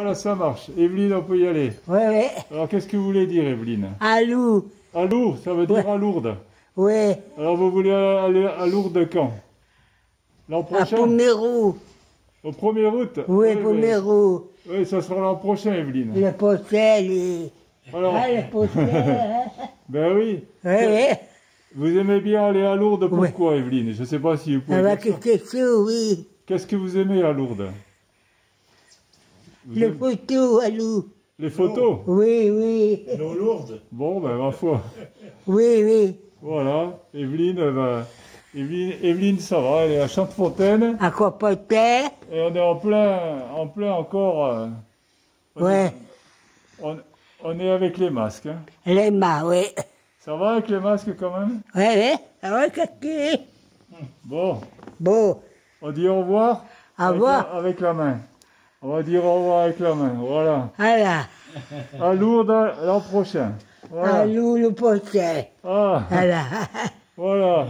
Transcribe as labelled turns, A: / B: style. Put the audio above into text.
A: Voilà, ça marche. Evelyne, on peut y aller.
B: Ouais, ouais.
A: Alors, qu'est-ce que vous voulez dire, Evelyne?
B: À Lou.
A: À Lourdes, ça veut dire à Lourdes.
B: Ouais.
A: Alors, vous voulez aller à Lourdes quand? L'an
B: À
A: prochain?
B: Pomérou.
A: Au 1er août
B: Oui,
A: oui,
B: Pomérou.
A: oui, ça sera l'an prochain, Evelyne.
B: Le potel. et-
A: Alors,
B: Ah, le potel. hein.
A: ben oui.
B: ouais.
A: Vous aimez bien aller à Lourdes,
B: Oui.
A: pourquoi, Evelyne? Je ne sais pas si vous pouvez
B: Avec quelque chose, oui.
A: Qu'est-ce que vous aimez à Lourdes? Vous
B: Le
A: aimez-
B: photo, à Lou.
A: Les photos?
B: Oui, oui.
C: Nos lourdes.
A: Bon, ben, ma foi.
B: Oui, oui.
A: Voilà, Evelyne, eh ben, Evelyne, Evelyne, ça va, elle est à Chantefontaine,
B: À quoi potel
A: et on est en plein, en plein encore, euh, on,
B: Ouais.
A: est, on, on est avec les masques. hein.
B: Les mains, oui.
A: Ça va avec les masques quand même?
B: Ouais, ouais. Ça va, Kaki
A: Bon,
B: Bon.
A: on dit au revoir?
B: Au
A: avec
B: revoir.
A: la- avec la main. On va dire au revoir avec la main, voilà.
B: Voilà.
A: À Lourdes l'an prochain.
B: À
A: Voilà.
B: Lou, le potel.
A: Ah,
B: Voilà.
A: voilà.